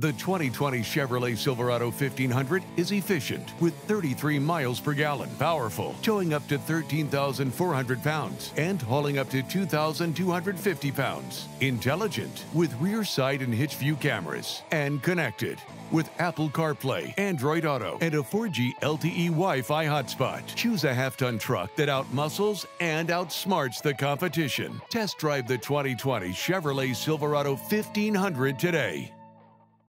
The 2020 Chevrolet Silverado 1500 is efficient with 33 miles per gallon, powerful, towing up to 13,400 pounds and hauling up to 2,250 pounds, intelligent with rear side and hitch view cameras, and connected with Apple CarPlay, Android Auto, and a 4G LTE Wi Fi hotspot. Choose a half ton truck that outmuscles and outsmarts the competition. Test drive the 2020 Chevrolet Silverado 1500 today.